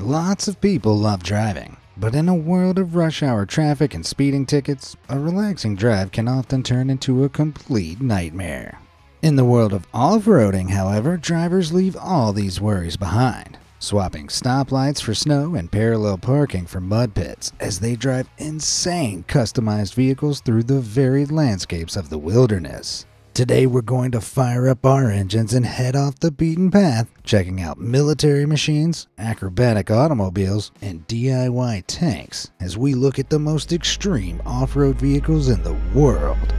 Lots of people love driving, but in a world of rush hour traffic and speeding tickets, a relaxing drive can often turn into a complete nightmare. In the world of off-roading, however, drivers leave all these worries behind, swapping stoplights for snow and parallel parking for mud pits as they drive insane customized vehicles through the varied landscapes of the wilderness. Today we're going to fire up our engines and head off the beaten path, checking out military machines, acrobatic automobiles, and DIY tanks as we look at the most extreme off-road vehicles in the world.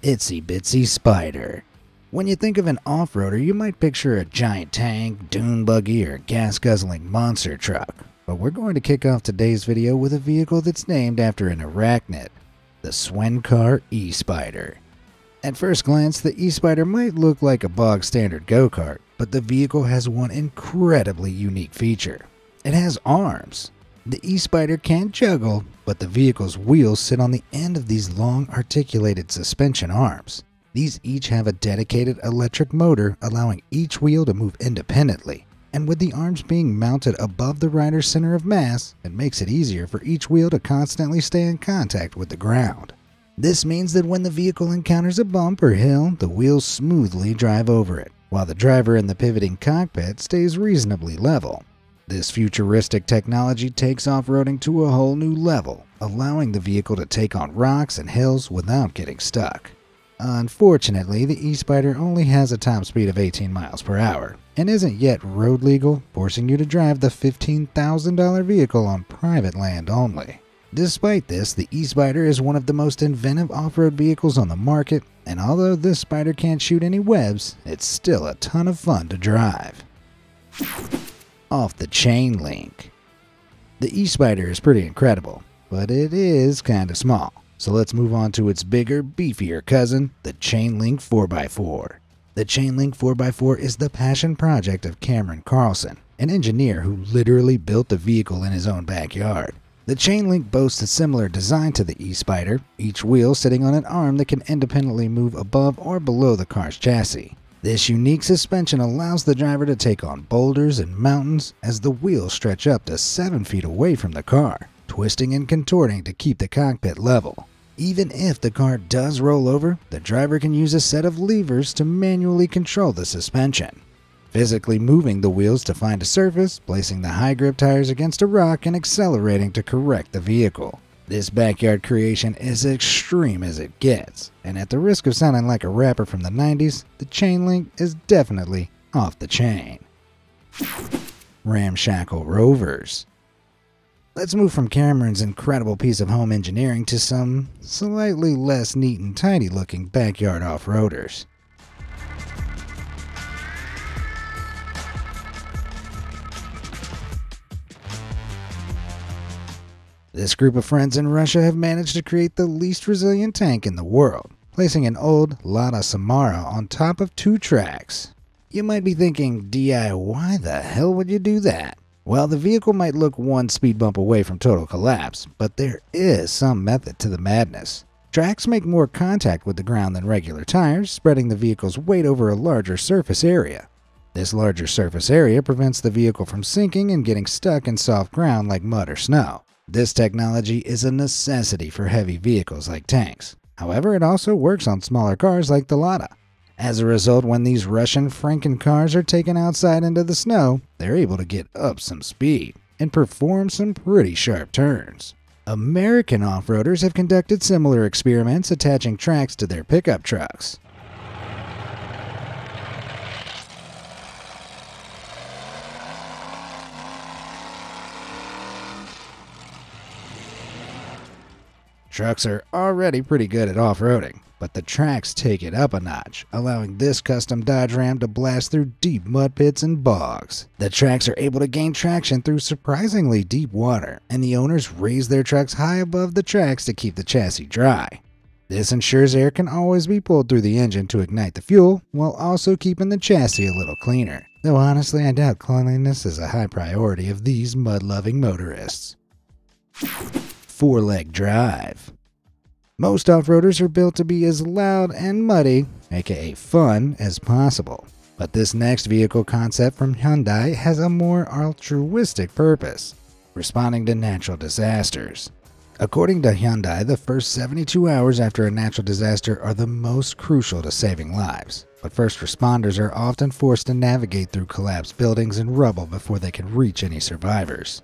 Itsy Bitsy Spider. When you think of an off-roader, you might picture a giant tank, dune buggy, or gas-guzzling monster truck. But we're going to kick off today's video with a vehicle that's named after an arachnid, the Swincar E-Spider. At first glance, the E-Spider might look like a bog standard go-kart, but the vehicle has one incredibly unique feature. It has arms. The E-Spider can't juggle, but the vehicle's wheels sit on the end of these long articulated suspension arms. These each have a dedicated electric motor allowing each wheel to move independently, and with the arms being mounted above the rider's center of mass, it makes it easier for each wheel to constantly stay in contact with the ground. This means that when the vehicle encounters a bump or hill, the wheels smoothly drive over it, while the driver in the pivoting cockpit stays reasonably level. This futuristic technology takes off-roading to a whole new level, allowing the vehicle to take on rocks and hills without getting stuck. Unfortunately, the E-Spider only has a top speed of 18 miles per hour and isn't yet road legal, forcing you to drive the $15,000 vehicle on private land only. Despite this, the E-Spider is one of the most inventive off-road vehicles on the market, and although this spider can't shoot any webs, it's still a ton of fun to drive off the chain link. The E-Spider is pretty incredible, but it is kinda small. So let's move on to its bigger, beefier cousin, the Chainlink 4x4. The Chainlink 4x4 is the passion project of Cameron Carlson, an engineer who literally built the vehicle in his own backyard. The Chainlink boasts a similar design to the E-Spider, each wheel sitting on an arm that can independently move above or below the car's chassis. This unique suspension allows the driver to take on boulders and mountains as the wheels stretch up to 7 feet away from the car, twisting and contorting to keep the cockpit level. Even if the car does roll over, the driver can use a set of levers to manually control the suspension. Physically moving the wheels to find a surface, placing the high grip tires against a rock, and accelerating to correct the vehicle. This backyard creation is extreme as it gets, and at the risk of sounding like a rapper from the 90s, the chain link is definitely off the chain. Ramshackle Rovers. Let's move from Cameron's incredible piece of home engineering to some slightly less neat and tidy looking backyard off roaders. This group of friends in Russia have managed to create the least resilient tank in the world, placing an old Lada Samara on top of two tracks. You might be thinking, DIY, why the hell would you do that? Well, the vehicle might look one speed bump away from total collapse, but there is some method to the madness. Tracks make more contact with the ground than regular tires, spreading the vehicle's weight over a larger surface area. This larger surface area prevents the vehicle from sinking and getting stuck in soft ground like mud or snow. This technology is a necessity for heavy vehicles like tanks. However, it also works on smaller cars like the Lada. As a result, when these Russian Franken cars are taken outside into the snow, they're able to get up some speed and perform some pretty sharp turns. American off-roaders have conducted similar experiments attaching tracks to their pickup trucks. Trucks are already pretty good at off-roading, but the tracks take it up a notch, allowing this custom Dodge Ram to blast through deep mud pits and bogs. The tracks are able to gain traction through surprisingly deep water, and the owners raise their trucks high above the tracks to keep the chassis dry. This ensures air can always be pulled through the engine to ignite the fuel, while also keeping the chassis a little cleaner. Though honestly, I doubt cleanliness is a high priority of these mud-loving motorists four leg drive. Most off-roaders are built to be as loud and muddy, aka fun, as possible. But this next vehicle concept from Hyundai has a more altruistic purpose, responding to natural disasters. According to Hyundai, the first 72 hours after a natural disaster are the most crucial to saving lives. But first responders are often forced to navigate through collapsed buildings and rubble before they can reach any survivors.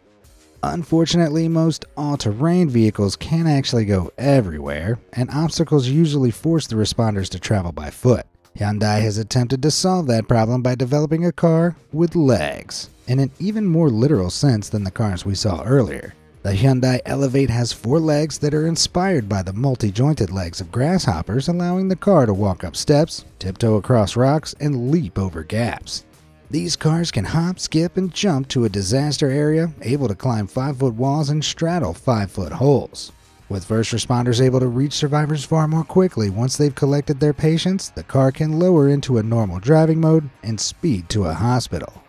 Unfortunately, most all-terrain vehicles can't actually go everywhere, and obstacles usually force the responders to travel by foot. Hyundai has attempted to solve that problem by developing a car with legs, in an even more literal sense than the cars we saw earlier. The Hyundai Elevate has four legs that are inspired by the multi-jointed legs of grasshoppers, allowing the car to walk up steps, tiptoe across rocks, and leap over gaps. These cars can hop, skip, and jump to a disaster area, able to climb 5-foot walls and straddle 5-foot holes. With first responders able to reach survivors far more quickly once they've collected their patients, the car can lower into a normal driving mode and speed to a hospital.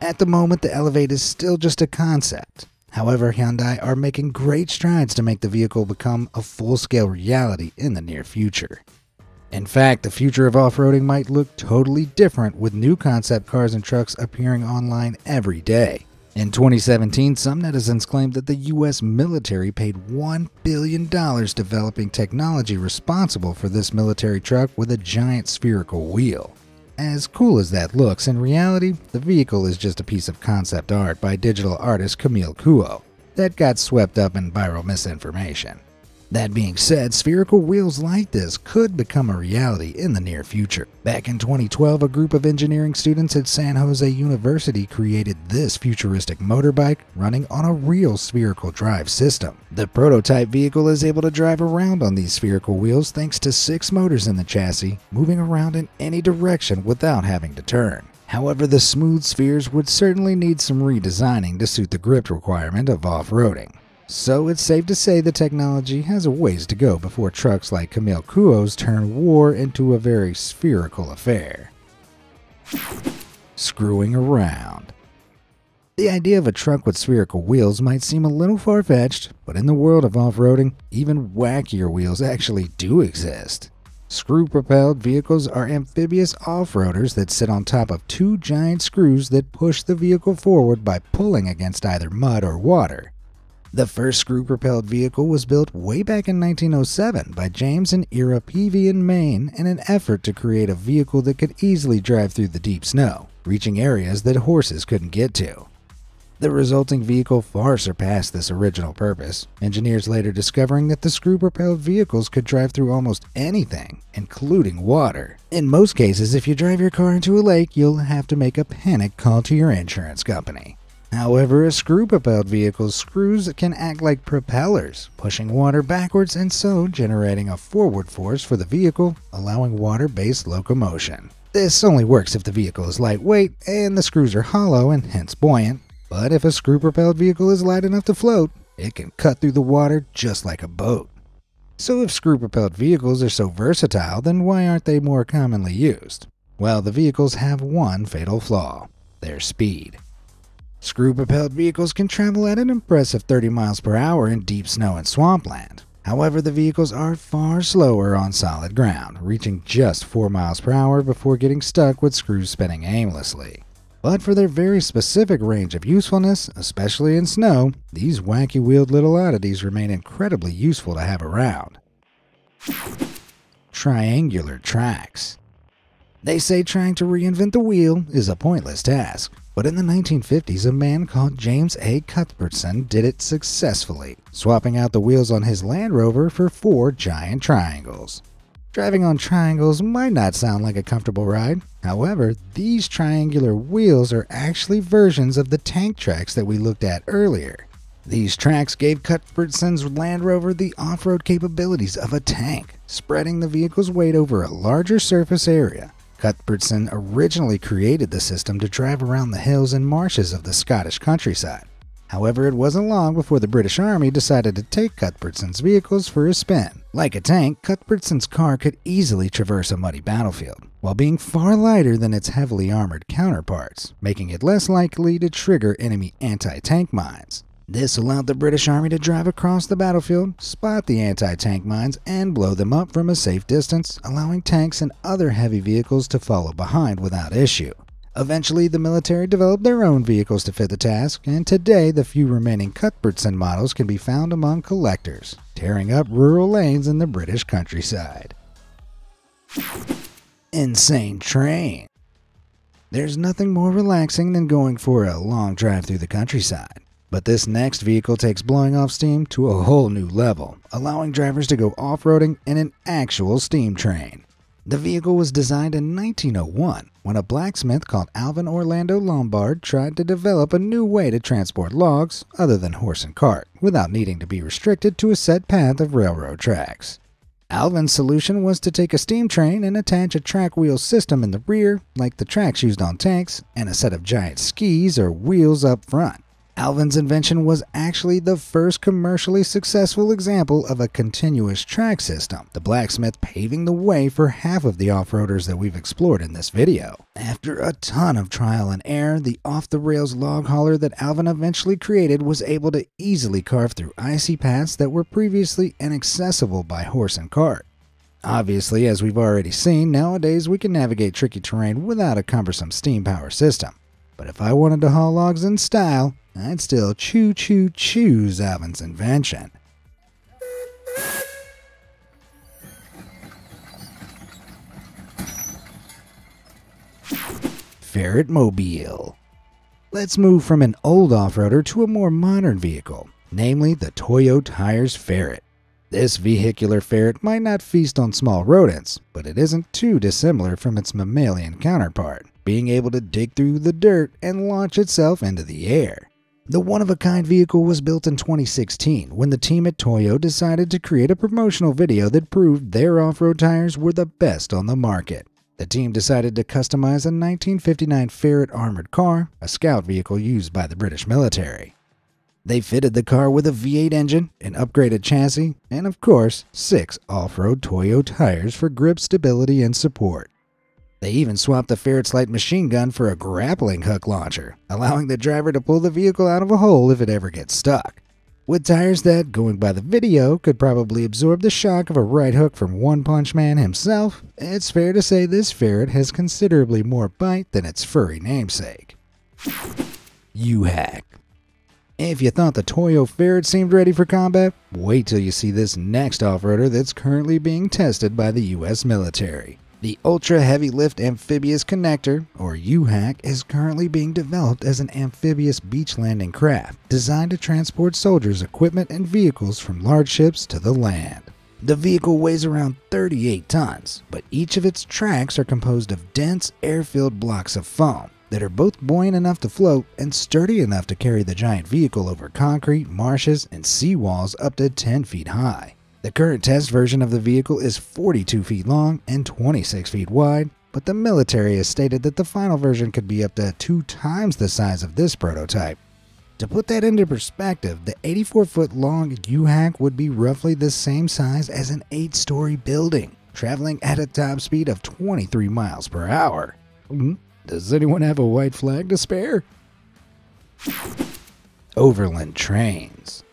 At the moment, the Elevate is still just a concept. However, Hyundai are making great strides to make the vehicle become a full-scale reality in the near future. In fact, the future of off-roading might look totally different with new concept cars and trucks appearing online every day. In 2017, some netizens claimed that the US military paid $1 billion developing technology responsible for this military truck with a giant spherical wheel. As cool as that looks, in reality, the vehicle is just a piece of concept art by digital artist Camille Kuo that got swept up in viral misinformation. That being said, spherical wheels like this could become a reality in the near future. Back in 2012, a group of engineering students at San Jose University created this futuristic motorbike running on a real spherical drive system. The prototype vehicle is able to drive around on these spherical wheels thanks to six motors in the chassis, moving around in any direction without having to turn. However, the smooth spheres would certainly need some redesigning to suit the grip requirement of off-roading. So it's safe to say the technology has a ways to go before trucks like Camille Kuo's turn war into a very spherical affair. Screwing around. The idea of a truck with spherical wheels might seem a little far fetched, but in the world of off roading, even wackier wheels actually do exist. Screw propelled vehicles are amphibious off roaders that sit on top of two giant screws that push the vehicle forward by pulling against either mud or water. The first screw-propelled vehicle was built way back in 1907 by James and Ira Peavy in Maine in an effort to create a vehicle that could easily drive through the deep snow, reaching areas that horses couldn't get to. The resulting vehicle far surpassed this original purpose, engineers later discovering that the screw-propelled vehicles could drive through almost anything, including water. In most cases, if you drive your car into a lake, you'll have to make a panic call to your insurance company. However, a screw-propelled vehicle's screws can act like propellers, pushing water backwards and so generating a forward force for the vehicle, allowing water-based locomotion. This only works if the vehicle is lightweight and the screws are hollow and hence buoyant, but if a screw-propelled vehicle is light enough to float, it can cut through the water just like a boat. So if screw-propelled vehicles are so versatile, then why aren't they more commonly used? Well, the vehicles have one fatal flaw, their speed. Screw propelled vehicles can travel at an impressive 30 miles per hour in deep snow and swampland. However, the vehicles are far slower on solid ground, reaching just 4 miles per hour before getting stuck with screws spinning aimlessly. But for their very specific range of usefulness, especially in snow, these wacky wheeled little oddities remain incredibly useful to have around. Triangular tracks. They say trying to reinvent the wheel is a pointless task, but in the 1950s, a man called James A. Cuthbertson did it successfully, swapping out the wheels on his Land Rover for four giant triangles. Driving on triangles might not sound like a comfortable ride. However, these triangular wheels are actually versions of the tank tracks that we looked at earlier. These tracks gave Cuthbertson's Land Rover the off-road capabilities of a tank, spreading the vehicle's weight over a larger surface area. Cuthbertson originally created the system to drive around the hills and marshes of the Scottish countryside. However, it wasn't long before the British Army decided to take Cuthbertson's vehicles for a spin. Like a tank, Cuthbertson's car could easily traverse a muddy battlefield, while being far lighter than its heavily armored counterparts, making it less likely to trigger enemy anti-tank mines. This allowed the British Army to drive across the battlefield, spot the anti tank mines, and blow them up from a safe distance, allowing tanks and other heavy vehicles to follow behind without issue. Eventually, the military developed their own vehicles to fit the task, and today the few remaining Cuthbertson models can be found among collectors, tearing up rural lanes in the British countryside. Insane Train There's nothing more relaxing than going for a long drive through the countryside. But this next vehicle takes blowing off steam to a whole new level, allowing drivers to go off roading in an actual steam train. The vehicle was designed in 1901 when a blacksmith called Alvin Orlando Lombard tried to develop a new way to transport logs other than horse and cart without needing to be restricted to a set path of railroad tracks. Alvin's solution was to take a steam train and attach a track wheel system in the rear, like the tracks used on tanks, and a set of giant skis or wheels up front. Alvin's invention was actually the first commercially successful example of a continuous track system, the blacksmith paving the way for half of the off-roaders that we've explored in this video. After a ton of trial and error, the off-the-rails log hauler that Alvin eventually created was able to easily carve through icy paths that were previously inaccessible by horse and cart. Obviously, as we've already seen, nowadays we can navigate tricky terrain without a cumbersome steam power system. But if I wanted to haul logs in style, I'd still choo choo choose Alvin's invention. Ferret Mobile. Let's move from an old off-roader to a more modern vehicle, namely the Toyo Tires Ferret. This vehicular ferret might not feast on small rodents, but it isn't too dissimilar from its mammalian counterpart, being able to dig through the dirt and launch itself into the air. The one of a kind vehicle was built in 2016 when the team at Toyo decided to create a promotional video that proved their off road tires were the best on the market. The team decided to customize a 1959 Ferret armored car, a scout vehicle used by the British military. They fitted the car with a V8 engine, an upgraded chassis, and of course, six off road Toyo tires for grip stability and support. They even swapped the Ferret's light machine gun for a grappling hook launcher, allowing the driver to pull the vehicle out of a hole if it ever gets stuck. With tires that, going by the video, could probably absorb the shock of a right hook from One Punch Man himself, it's fair to say this ferret has considerably more bite than its furry namesake. UHAC If you thought the Toyo Ferret seemed ready for combat, wait till you see this next off-roader that's currently being tested by the US military. The Ultra Heavy Lift Amphibious Connector, or UHAC, is currently being developed as an amphibious beach landing craft designed to transport soldiers' equipment and vehicles from large ships to the land. The vehicle weighs around 38 tons, but each of its tracks are composed of dense, air filled blocks of foam that are both buoyant enough to float and sturdy enough to carry the giant vehicle over concrete, marshes, and seawalls up to 10 feet high. The current test version of the vehicle is 42 feet long and 26 feet wide, but the military has stated that the final version could be up to two times the size of this prototype. To put that into perspective, the 84 foot long UHAC would be roughly the same size as an 8 story building, traveling at a top speed of 23 miles per hour. Hmm? Does anyone have a white flag to spare? Overland trains.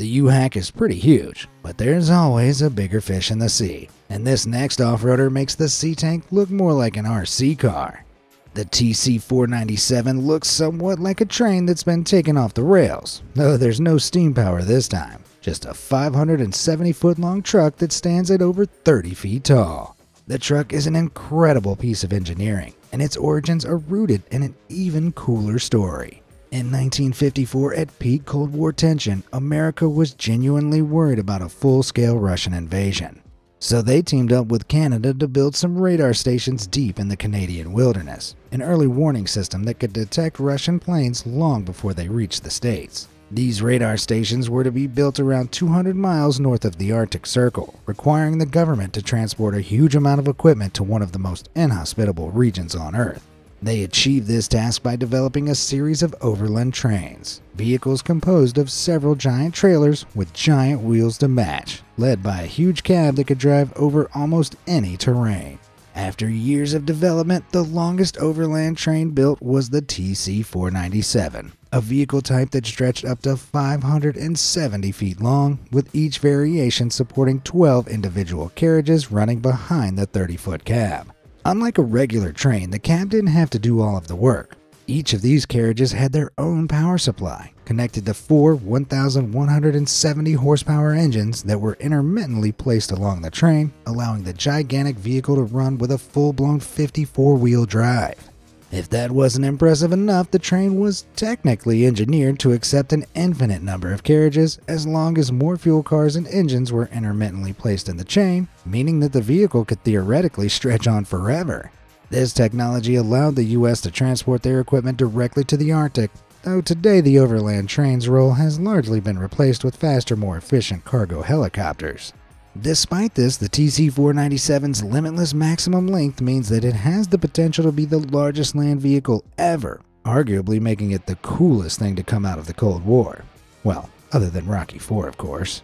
The UHAC is pretty huge, but there's always a bigger fish in the sea, and this next off-roader makes the Sea Tank look more like an RC car. The TC497 looks somewhat like a train that's been taken off the rails, though there's no steam power this time, just a 570 foot long truck that stands at over 30 feet tall. The truck is an incredible piece of engineering, and its origins are rooted in an even cooler story. In 1954, at peak Cold War tension, America was genuinely worried about a full scale Russian invasion. So they teamed up with Canada to build some radar stations deep in the Canadian wilderness, an early warning system that could detect Russian planes long before they reached the States. These radar stations were to be built around 200 miles north of the Arctic Circle, requiring the government to transport a huge amount of equipment to one of the most inhospitable regions on Earth. They achieved this task by developing a series of overland trains, vehicles composed of several giant trailers with giant wheels to match, led by a huge cab that could drive over almost any terrain. After years of development, the longest overland train built was the TC 497, a vehicle type that stretched up to 570 feet long, with each variation supporting 12 individual carriages running behind the 30 foot cab. Unlike a regular train, the cab didn't have to do all of the work. Each of these carriages had their own power supply, connected to four 1,170 horsepower engines that were intermittently placed along the train, allowing the gigantic vehicle to run with a full blown 54 wheel drive. If that wasn't impressive enough, the train was technically engineered to accept an infinite number of carriages as long as more fuel cars and engines were intermittently placed in the chain, meaning that the vehicle could theoretically stretch on forever. This technology allowed the US to transport their equipment directly to the Arctic, though today the overland train's role has largely been replaced with faster, more efficient cargo helicopters. Despite this, the TC497's limitless maximum length means that it has the potential to be the largest land vehicle ever, arguably making it the coolest thing to come out of the Cold War. Well, other than Rocky IV, of course.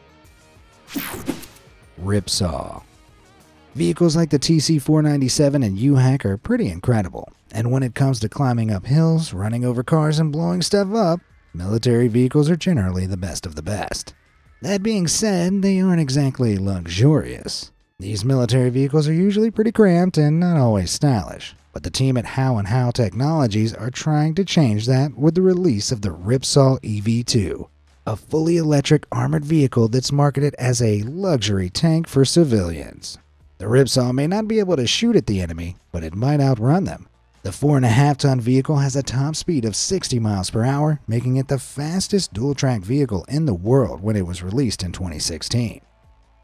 Ripsaw. Vehicles like the TC497 and UHAC are pretty incredible, and when it comes to climbing up hills, running over cars, and blowing stuff up, military vehicles are generally the best of the best. That being said, they aren't exactly luxurious. These military vehicles are usually pretty cramped and not always stylish, but the team at Howe and Howe Technologies are trying to change that with the release of the Ripsaw EV2, a fully electric armored vehicle that's marketed as a luxury tank for civilians. The Ripsaw may not be able to shoot at the enemy, but it might outrun them, the 4.5 ton vehicle has a top speed of 60 miles per hour, making it the fastest dual track vehicle in the world when it was released in 2016.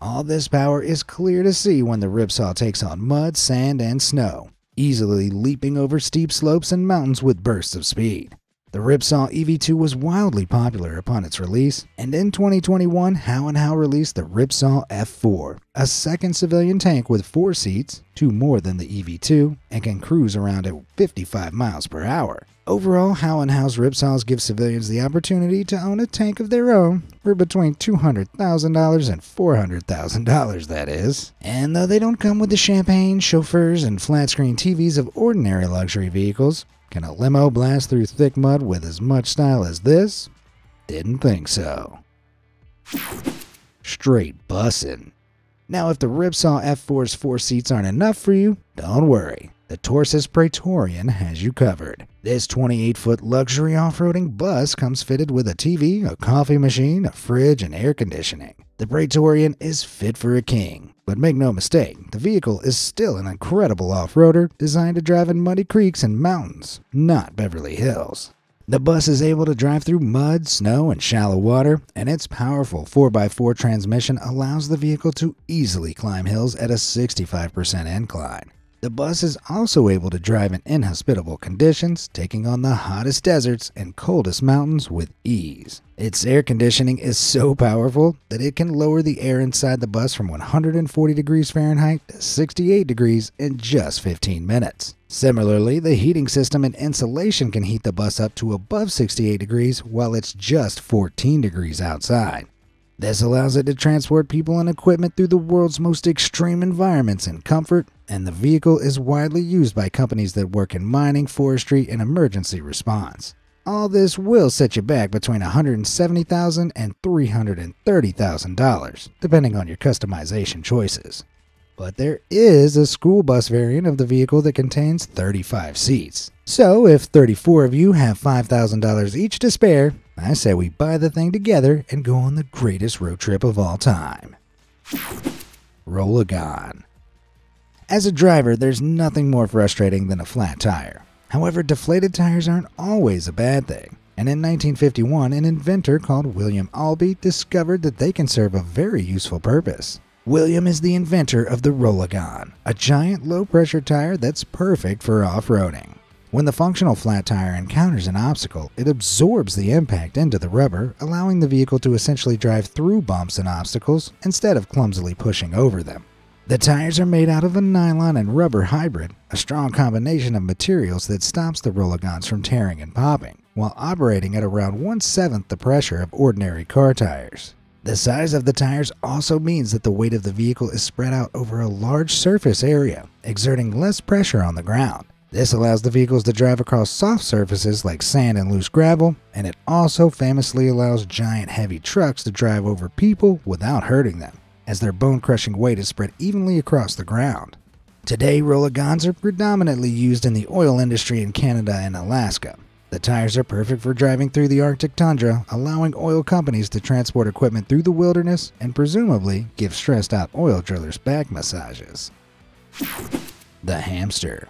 All this power is clear to see when the Ripsaw takes on mud, sand, and snow, easily leaping over steep slopes and mountains with bursts of speed. The Ripsaw EV2 was wildly popular upon its release, and in 2021, Howe & Howe released the Ripsaw F4, a second civilian tank with four seats, two more than the EV2, and can cruise around at 55 miles per hour. Overall, Howe & Howe's Ripsaws give civilians the opportunity to own a tank of their own for between $200,000 and $400,000, that is. And though they don't come with the champagne, chauffeurs, and flat screen TVs of ordinary luxury vehicles, can a limo blast through thick mud with as much style as this? Didn't think so. Straight bussin'. Now, if the Ripsaw F4's four seats aren't enough for you, don't worry. The Torsus Praetorian has you covered. This 28 foot luxury off roading bus comes fitted with a TV, a coffee machine, a fridge, and air conditioning. The Praetorian is fit for a king. But make no mistake, the vehicle is still an incredible off roader designed to drive in muddy creeks and mountains, not Beverly Hills. The bus is able to drive through mud, snow, and shallow water, and its powerful 4x4 transmission allows the vehicle to easily climb hills at a 65% incline. The bus is also able to drive in inhospitable conditions, taking on the hottest deserts and coldest mountains with ease. Its air conditioning is so powerful that it can lower the air inside the bus from 140 degrees Fahrenheit to 68 degrees in just 15 minutes. Similarly, the heating system and insulation can heat the bus up to above 68 degrees while it's just 14 degrees outside. This allows it to transport people and equipment through the world's most extreme environments in comfort, and the vehicle is widely used by companies that work in mining, forestry, and emergency response. All this will set you back between $170,000 and $330,000, depending on your customization choices. But there is a school bus variant of the vehicle that contains 35 seats. So if 34 of you have $5,000 each to spare, I say we buy the thing together and go on the greatest road trip of all time. Rollagon. As a driver, there's nothing more frustrating than a flat tire. However, deflated tires aren't always a bad thing. And in 1951, an inventor called William Albee discovered that they can serve a very useful purpose. William is the inventor of the Rollagon, a giant low pressure tire that's perfect for off roading. When the functional flat tire encounters an obstacle, it absorbs the impact into the rubber, allowing the vehicle to essentially drive through bumps and obstacles instead of clumsily pushing over them. The tires are made out of a nylon and rubber hybrid, a strong combination of materials that stops the Rollagons from tearing and popping, while operating at around one seventh the pressure of ordinary car tires. The size of the tires also means that the weight of the vehicle is spread out over a large surface area, exerting less pressure on the ground. This allows the vehicles to drive across soft surfaces like sand and loose gravel, and it also famously allows giant heavy trucks to drive over people without hurting them, as their bone crushing weight is spread evenly across the ground. Today, Rollagons are predominantly used in the oil industry in Canada and Alaska, the tires are perfect for driving through the Arctic tundra, allowing oil companies to transport equipment through the wilderness and presumably give stressed out oil drillers back massages. The Hamster.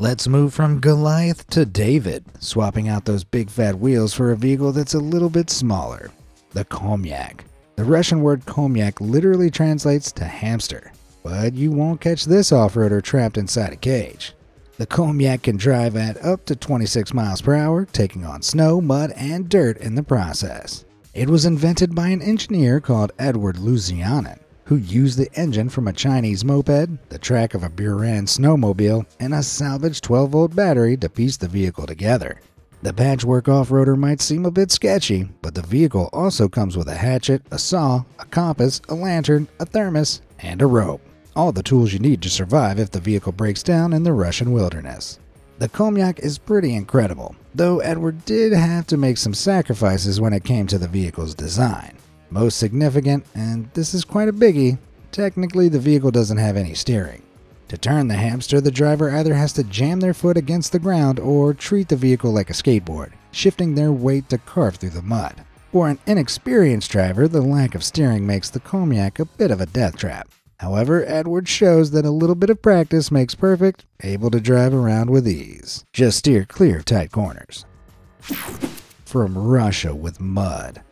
Let's move from Goliath to David, swapping out those big fat wheels for a vehicle that's a little bit smaller. The Khomyak. The Russian word Khomyak literally translates to hamster, but you won't catch this off roader trapped inside a cage. The Khomyak can drive at up to 26 miles per hour, taking on snow, mud, and dirt in the process. It was invented by an engineer called Edward Luzianin, who used the engine from a Chinese moped, the track of a Buran snowmobile, and a salvaged 12 volt battery to piece the vehicle together. The patchwork off roader might seem a bit sketchy, but the vehicle also comes with a hatchet, a saw, a compass, a lantern, a thermos, and a rope all the tools you need to survive if the vehicle breaks down in the Russian wilderness. The Khomyak is pretty incredible, though Edward did have to make some sacrifices when it came to the vehicle's design. Most significant, and this is quite a biggie, technically the vehicle doesn't have any steering. To turn the hamster, the driver either has to jam their foot against the ground or treat the vehicle like a skateboard, shifting their weight to carve through the mud. For an inexperienced driver, the lack of steering makes the Khomyak a bit of a death trap. However, Edward shows that a little bit of practice makes perfect, able to drive around with ease. Just steer clear of tight corners. From Russia with mud.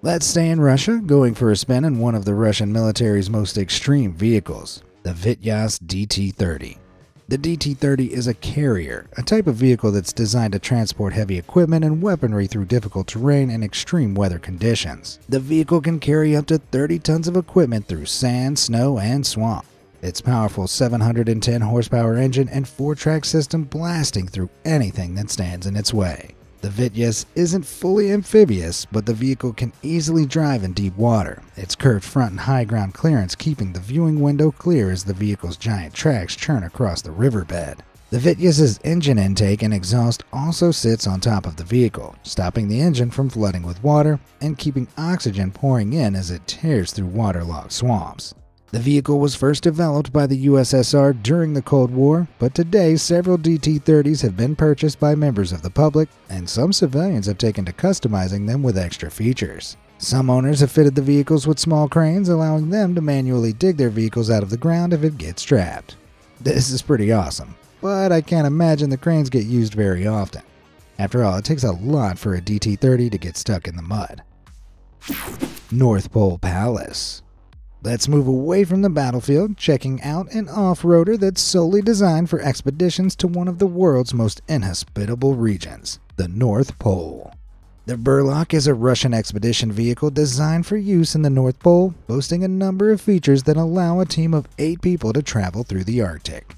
Let's stay in Russia, going for a spin in one of the Russian military's most extreme vehicles, the Vityaz DT-30. The DT-30 is a carrier, a type of vehicle that's designed to transport heavy equipment and weaponry through difficult terrain and extreme weather conditions. The vehicle can carry up to 30 tons of equipment through sand, snow, and swamp. Its powerful 710 horsepower engine and four-track system blasting through anything that stands in its way. The Vityaz isn't fully amphibious, but the vehicle can easily drive in deep water, its curved front and high ground clearance keeping the viewing window clear as the vehicle's giant tracks churn across the riverbed. The Vityaz's engine intake and exhaust also sits on top of the vehicle, stopping the engine from flooding with water and keeping oxygen pouring in as it tears through waterlogged swamps. The vehicle was first developed by the USSR during the Cold War, but today several DT 30s have been purchased by members of the public, and some civilians have taken to customizing them with extra features. Some owners have fitted the vehicles with small cranes, allowing them to manually dig their vehicles out of the ground if it gets trapped. This is pretty awesome, but I can't imagine the cranes get used very often. After all, it takes a lot for a DT 30 to get stuck in the mud. North Pole Palace Let's move away from the battlefield, checking out an off-roader that's solely designed for expeditions to one of the world's most inhospitable regions, the North Pole. The Burlak is a Russian expedition vehicle designed for use in the North Pole, boasting a number of features that allow a team of eight people to travel through the Arctic.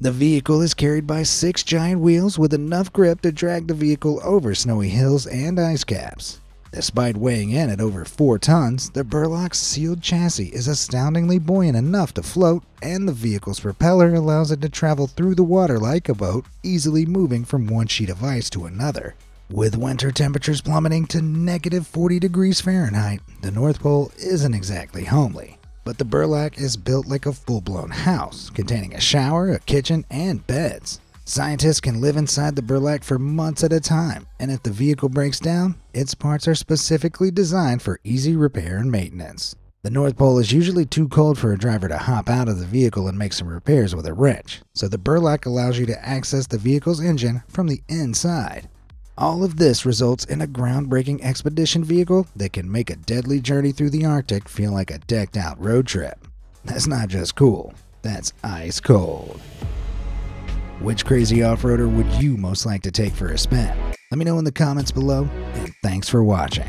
The vehicle is carried by six giant wheels with enough grip to drag the vehicle over snowy hills and ice caps. Despite weighing in at over 4 tons, the Burlak's sealed chassis is astoundingly buoyant enough to float, and the vehicle's propeller allows it to travel through the water like a boat, easily moving from one sheet of ice to another. With winter temperatures plummeting to negative 40 degrees Fahrenheit, the North Pole isn't exactly homely. But the Burlak is built like a full blown house, containing a shower, a kitchen, and beds. Scientists can live inside the Burlak for months at a time, and if the vehicle breaks down, its parts are specifically designed for easy repair and maintenance. The North Pole is usually too cold for a driver to hop out of the vehicle and make some repairs with a wrench, so the Burlak allows you to access the vehicle's engine from the inside. All of this results in a groundbreaking expedition vehicle that can make a deadly journey through the Arctic feel like a decked out road trip. That's not just cool, that's ice cold. Which crazy off-roader would you most like to take for a spin? Let me know in the comments below, and thanks for watching.